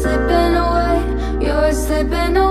slipping away. You're slipping away,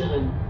Kesteren.